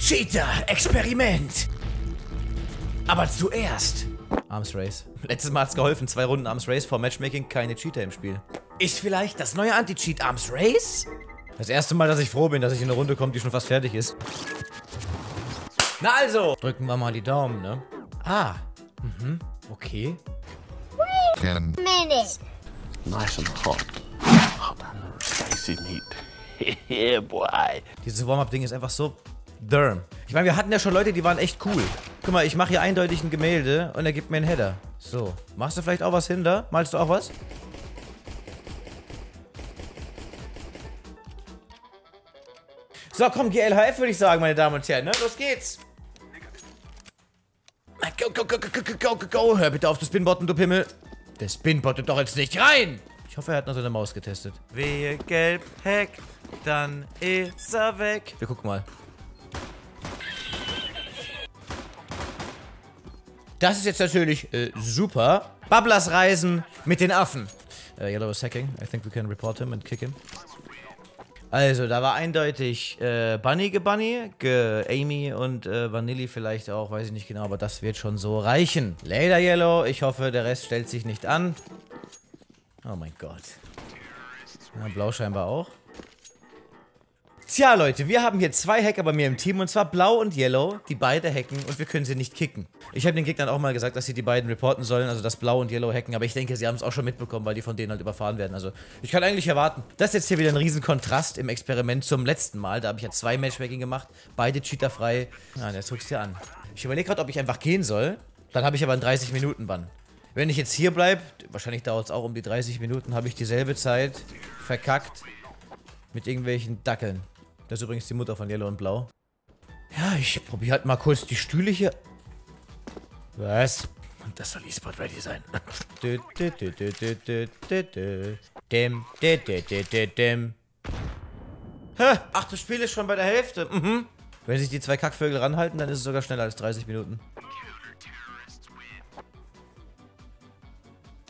Cheater-Experiment. Aber zuerst. Arms Race. Letztes Mal hat's geholfen. Zwei Runden Arms Race vor Matchmaking, keine Cheater im Spiel. Ist vielleicht das neue Anti-Cheat Arms Race? Das erste Mal, dass ich froh bin, dass ich in eine Runde komme, die schon fast fertig ist. Na also! Drücken wir mal die Daumen, ne? Ah. Mhm. Okay. Ten minute. Nice and hot. Hot and spicy meat. yeah, boy. Dieses Warm-Up-Ding ist einfach so derm. Ich meine, wir hatten ja schon Leute, die waren echt cool. Guck mal, ich mache hier eindeutig ein Gemälde und er gibt mir einen Header. So. Machst du vielleicht auch was hinter? Malst du auch was? So, komm, GLHF würde ich sagen, meine Damen und Herren, ne? Los geht's. Go, go, go, go, go, go, go. Hör bitte auf zu Spinbotten, du Pimmel. Der Spinbottet doch jetzt nicht rein. Ich hoffe, er hat noch seine Maus getestet. Wehe gelb, Heck, dann ist er weg. Wir gucken mal. Das ist jetzt natürlich äh, super. Babblers Reisen mit den Affen. Uh, Yellow is hacking. I think we can report him and kick him. Also, da war eindeutig äh, Bunny gebunny, ge Amy und äh, Vanilli vielleicht auch, weiß ich nicht genau, aber das wird schon so reichen. Later Yellow, ich hoffe, der Rest stellt sich nicht an. Oh mein Gott. Ja, Blau scheinbar auch. Tja, Leute, wir haben hier zwei Hacker bei mir im Team und zwar Blau und Yellow, die beide hacken und wir können sie nicht kicken. Ich habe den Gegnern auch mal gesagt, dass sie die beiden reporten sollen, also dass Blau und Yellow hacken, aber ich denke, sie haben es auch schon mitbekommen, weil die von denen halt überfahren werden. Also ich kann eigentlich erwarten. Das ist jetzt hier wieder ein riesen Kontrast im Experiment zum letzten Mal. Da habe ich ja zwei Matchmaking gemacht, beide cheaterfrei. Ja, jetzt guckst du dir an. Ich überlege gerade, ob ich einfach gehen soll. Dann habe ich aber einen 30 Minuten Bann. Wenn ich jetzt hier bleibe, wahrscheinlich dauert es auch um die 30 Minuten, habe ich dieselbe Zeit verkackt mit irgendwelchen Dackeln. Das ist übrigens die Mutter von Yellow und Blau. Ja, ich probiere halt mal kurz die Stühle hier. Was? Und das soll E-Sport ready sein. Dim, dim? Ach, das Spiel ist schon bei der Hälfte. Mhm. Wenn sich die zwei Kackvögel ranhalten, dann ist es sogar schneller als 30 Minuten.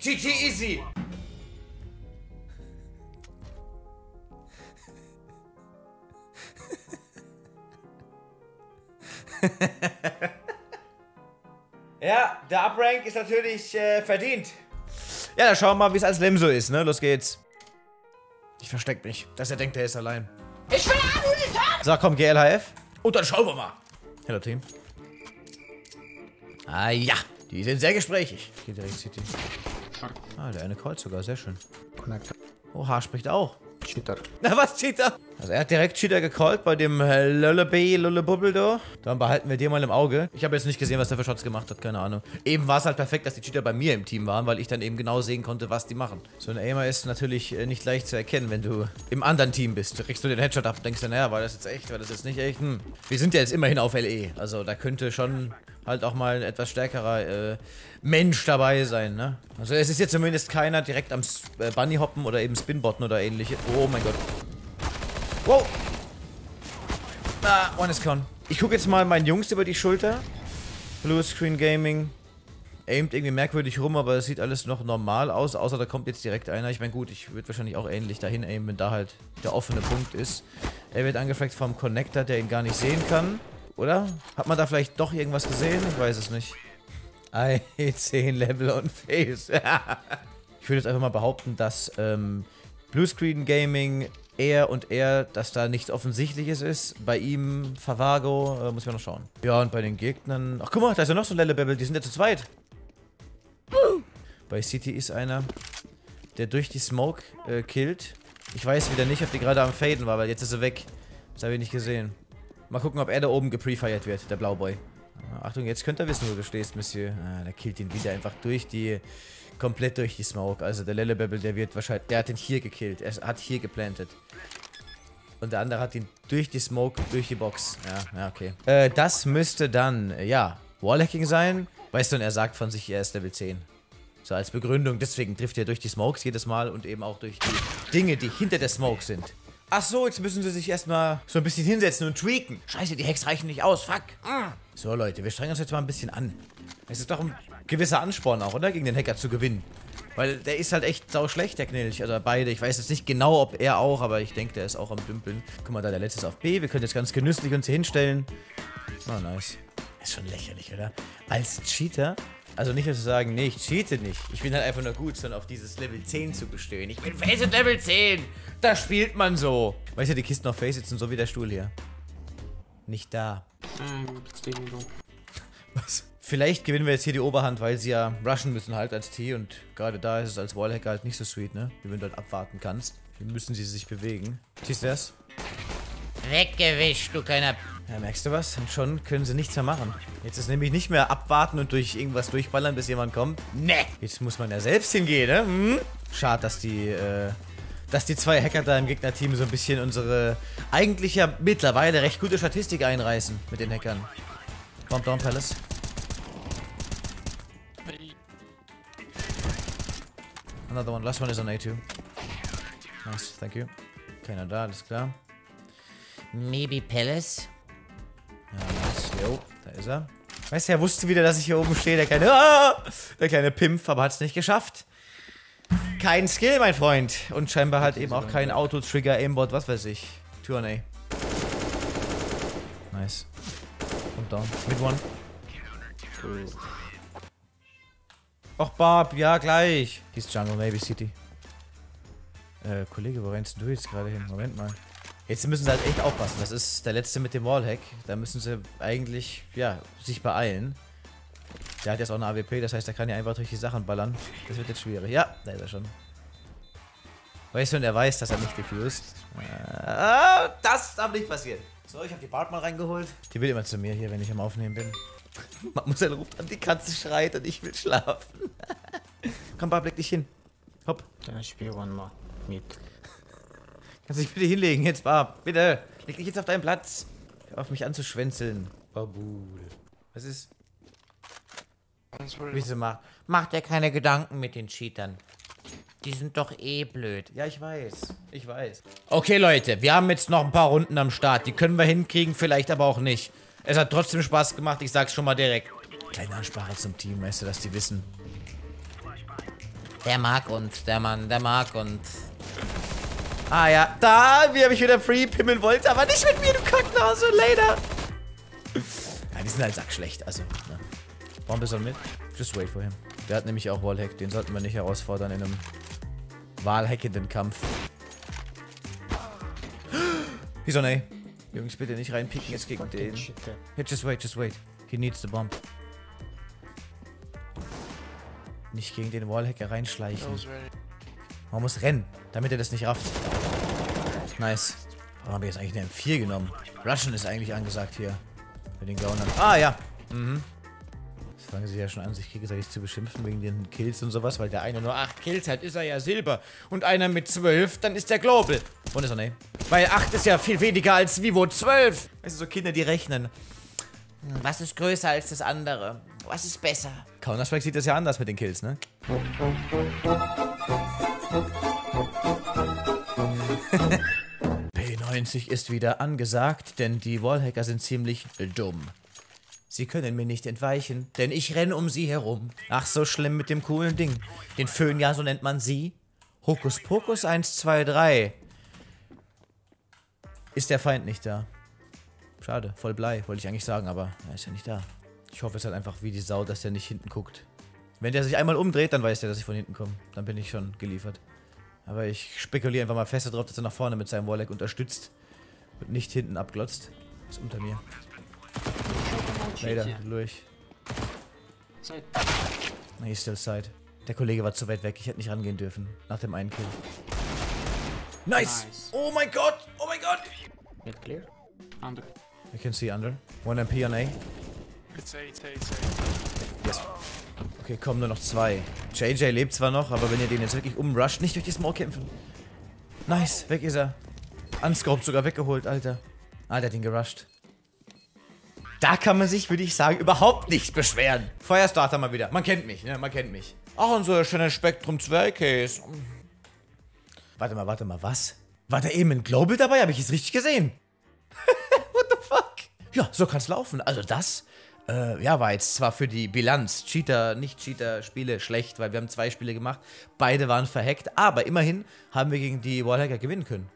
GG easy! ja, der Uprank ist natürlich äh, verdient. Ja, dann schauen wir mal, wie es als Lem so ist, ne? Los geht's. Ich versteck mich, dass er denkt, er ist allein. Ich will haben! So, komm, GLHF. Und dann schauen wir mal. Hello, Team. Ah ja, die sind sehr gesprächig. Hier direkt City. Ah, der eine callt sogar, sehr schön. Oh, H spricht auch. cheater. Na was, Cheater? Also er hat direkt Cheater gecallt bei dem äh, Lullaby, Lullabubble da. Dann behalten wir den mal im Auge. Ich habe jetzt nicht gesehen, was der für Shots gemacht hat, keine Ahnung. Eben war es halt perfekt, dass die Cheater bei mir im Team waren, weil ich dann eben genau sehen konnte, was die machen. So ein Aimer ist natürlich äh, nicht leicht zu erkennen, wenn du im anderen Team bist. Kriegst du den Headshot ab und denkst dann, naja, war das jetzt echt, war das jetzt nicht echt? Hm. Wir sind ja jetzt immerhin auf LE. Also da könnte schon halt auch mal ein etwas stärkerer äh, Mensch dabei sein, ne? Also es ist jetzt zumindest keiner direkt am äh, Bunny hoppen oder eben Spinbotten oder ähnliche. Oh mein Gott. Wow. Ah, one is gone. Ich gucke jetzt mal meinen Jungs über die Schulter. Blue Screen Gaming. Aimt irgendwie merkwürdig rum, aber es sieht alles noch normal aus, außer da kommt jetzt direkt einer. Ich meine, gut, ich würde wahrscheinlich auch ähnlich dahin aimen, wenn da halt der offene Punkt ist. Er wird angefragt vom Connector, der ihn gar nicht sehen kann. Oder? Hat man da vielleicht doch irgendwas gesehen? Ich weiß es nicht. I 10 Level on Face. ich würde jetzt einfach mal behaupten, dass ähm, Bluescreen Gaming er und er, dass da nichts Offensichtliches ist. Bei ihm, Favago, äh, muss man noch schauen. Ja, und bei den Gegnern... Ach, guck mal, da ist ja noch so ein Lellebebel. Die sind ja zu zweit. Bei City ist einer, der durch die Smoke äh, killt. Ich weiß wieder nicht, ob die gerade am Faden war, weil jetzt ist er weg. Das habe ich nicht gesehen. Mal gucken, ob er da oben geprefeiert wird, der Blauboy. Achtung, jetzt könnt ihr wissen, wo du stehst, Monsieur. Ah, der killt ihn wieder einfach durch die... Komplett durch die Smoke. Also der Lellebebel, der wird wahrscheinlich... Der hat ihn hier gekillt. Er hat hier geplantet. Und der andere hat ihn durch die Smoke, durch die Box. Ja, ja, okay. Äh, das müsste dann, ja, Wallhacking sein. Weißt du, und er sagt von sich, er ist Level 10. So als Begründung. Deswegen trifft er durch die Smokes jedes Mal und eben auch durch die Dinge, die hinter der Smoke sind. Ach so, jetzt müssen sie sich erstmal so ein bisschen hinsetzen und tweaken. Scheiße, die Hacks reichen nicht aus. Fuck. So, Leute, wir strengen uns jetzt mal ein bisschen an. Es ist doch ein gewisser Ansporn auch, oder? Gegen den Hacker zu gewinnen. Weil der ist halt echt sau schlecht, der Knilch. Also beide. Ich weiß jetzt nicht genau, ob er auch, aber ich denke, der ist auch am Dümpeln. Guck mal, da der letzte ist auf B. Wir können jetzt ganz genüsslich uns hier hinstellen. Oh, nice. Ist schon lächerlich, oder? Als Cheater, also nicht nur zu sagen, nee, ich cheate nicht. Ich bin halt einfach nur gut, sondern auf dieses Level 10 zu bestehen. Ich bin Faceit Level 10. Da spielt man so. Weißt du, die Kisten auf Faceit sind so wie der Stuhl hier. Nicht da. Was? Vielleicht gewinnen wir jetzt hier die Oberhand, weil sie ja rushen müssen halt als T und gerade da ist es als Wallhacker halt nicht so sweet, ne? Wie wenn du halt abwarten kannst. Hier müssen sie sich bewegen. Siehst du das? Weggewischt, du kleiner... Ja, merkst du was? Und schon können sie nichts mehr machen. Jetzt ist nämlich nicht mehr abwarten und durch irgendwas durchballern, bis jemand kommt. Ne! Jetzt muss man ja selbst hingehen, ne? Hm? Schade, dass die, äh, dass die zwei Hacker da im Gegnerteam so ein bisschen unsere eigentlich ja mittlerweile recht gute Statistik einreißen mit den Hackern. Kommt Down Palace. Another one. Last one is on A2. Nice, thank you. Keiner da, alles klar. Maybe Palace. Ja, nice. Jo, da ist er. Weißt du, er wusste wieder, dass ich hier oben stehe. Der kleine, ah, der kleine Pimpf, aber hat es nicht geschafft. Kein Skill, mein Freund. Und scheinbar halt eben auch kein Auto-Trigger, Aimbot, was weiß ich. A. Nice. Kommt down. Mid one. Och, Barb, ja, gleich. He's Jungle, maybe City. Äh, Kollege, wo rennst du jetzt gerade hin? Moment mal. Jetzt müssen sie halt echt aufpassen. Das ist der letzte mit dem Wallhack. Da müssen sie eigentlich, ja, sich beeilen. Der hat jetzt auch eine AWP, das heißt, er kann ja einfach durch die Sachen ballern. Das wird jetzt schwierig. Ja, da ist er schon. Weißt du, und er weiß, dass er nicht diffused. Äh, das darf nicht passieren. So, ich habe die Bart mal reingeholt. Die will immer zu mir hier, wenn ich am Aufnehmen bin. Marcel ruft an, die Katze schreit und ich will schlafen. Komm, Bart, leg dich hin. Hopp. Should be one more. Mid. Kannst du dich bitte hinlegen, jetzt, Barb. Bitte. Leg dich jetzt auf deinen Platz. Hör auf mich anzuschwänzeln. Babul. Was ist? Wieso macht? Macht er keine Gedanken mit den Cheatern. Die sind doch eh blöd. Ja, ich weiß. Ich weiß. Okay, Leute, wir haben jetzt noch ein paar Runden am Start. Die können wir hinkriegen, vielleicht aber auch nicht. Es hat trotzdem Spaß gemacht, ich sag's schon mal direkt. Kleine Ansprache zum Team, weißt du, dass die wissen. Der mag uns, der Mann, der mag uns. Ah ja, da, wie habe ich wieder free pimmeln wollte, aber nicht mit mir, du Kacknase, later. Ja, die sind halt sackschlecht, also. Ne. Bomb ist on mit. Just wait for him. Der hat nämlich auch Wallhack, den sollten wir nicht herausfordern in einem wahlhackenden Kampf. He's on A. Jungs, bitte nicht reinpicken jetzt gegen den. Here, just wait, just wait. He needs the bomb. Nicht gegen den Wallhacker reinschleichen. Man muss rennen, damit er das nicht rafft. Nice. Warum habe ich jetzt eigentlich eine M4 genommen? Russian ist eigentlich angesagt hier. Bei den Gaunern. Ah, ja. Mhm. Fangen sie ja schon an, sich gegenseitig zu beschimpfen wegen den Kills und sowas, weil der eine nur 8 Kills hat, ist er ja Silber. Und einer mit 12, dann ist der Global. Und ist er, ne? Weil 8 ist ja viel weniger als Vivo 12. Weißt du, so Kinder, die rechnen. Was ist größer als das andere? Was ist besser? Counter-Strike sieht das ja anders mit den Kills, ne? P90 ist wieder angesagt, denn die Wallhacker sind ziemlich dumm. Sie können mir nicht entweichen, denn ich renne um sie herum. Ach, so schlimm mit dem coolen Ding. Den Föhn, ja, so nennt man sie. Hokus Pokus 1, 2, 3. Ist der Feind nicht da? Schade, voll Blei, wollte ich eigentlich sagen, aber er ist ja nicht da. Ich hoffe es halt einfach wie die Sau, dass der nicht hinten guckt. Wenn der sich einmal umdreht, dann weiß der, dass ich von hinten komme. Dann bin ich schon geliefert. Aber ich spekuliere einfach mal fest darauf, dass er nach vorne mit seinem Warlock unterstützt und nicht hinten abglotzt. Ist unter mir. Leider, yeah. durch. Side. Na, he's still side. Der Kollege war zu weit weg, ich hätte nicht rangehen dürfen. Nach dem einen Kill. Nice! Nice. Oh mein Gott! Oh mein Gott! Mid clear. Under. I can see under. One MP on A. It's A, it's A, it's A. Yes. Okay, kommen nur noch zwei. JJ lebt zwar noch, aber wenn ihr den jetzt wirklich umrusht, nicht durch die Smoke kämpfen. Nice, weg ist er. Unscoped sogar weggeholt, Alter. Ah, der hat ihn gerusht. Da kann man sich, würde ich sagen, überhaupt nicht beschweren. Feuerstarter mal wieder. Man kennt mich, ne? Man kennt mich. Ach, ein schöner Spektrum 2 Case. Warte mal, warte mal, was? War da eben ein Global dabei? Habe ich es richtig gesehen? What the fuck? Ja, so kann's laufen. Also das, äh, ja, war jetzt zwar für die Bilanz Cheater, Nicht-Cheater-Spiele schlecht, weil wir haben zwei Spiele gemacht. Beide waren verhackt, aber immerhin haben wir gegen die Wallhacker gewinnen können.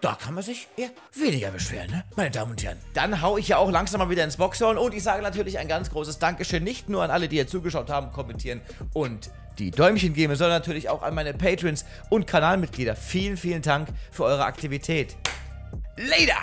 Da kann man sich eher weniger beschweren, ne? Meine Damen und Herren. Dann hau ich ja auch langsam mal wieder ins Boxhorn und ich sage natürlich ein ganz großes Dankeschön nicht nur an alle, die hier zugeschaut haben, kommentieren und die Däumchen geben, sondern natürlich auch an meine Patrons und Kanalmitglieder. Vielen, vielen Dank für eure Aktivität. Later!